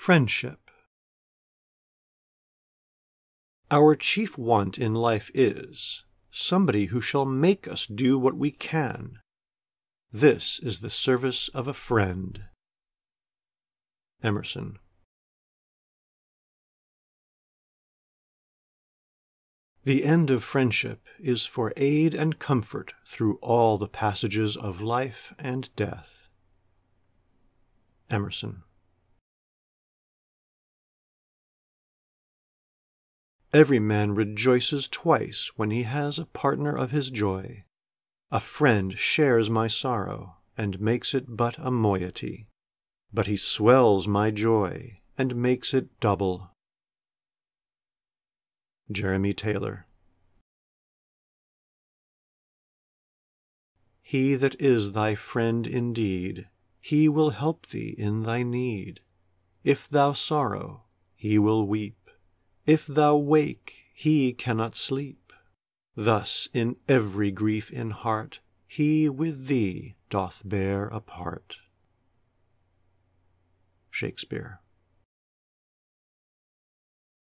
Friendship Our chief want in life is somebody who shall make us do what we can. This is the service of a friend. Emerson. The end of friendship is for aid and comfort through all the passages of life and death. Emerson. Every man rejoices twice when he has a partner of his joy. A friend shares my sorrow and makes it but a moiety, but he swells my joy and makes it double. Jeremy Taylor He that is thy friend indeed, he will help thee in thy need. If thou sorrow, he will weep. If thou wake, he cannot sleep. Thus in every grief in heart he with thee doth bear a part. Shakespeare.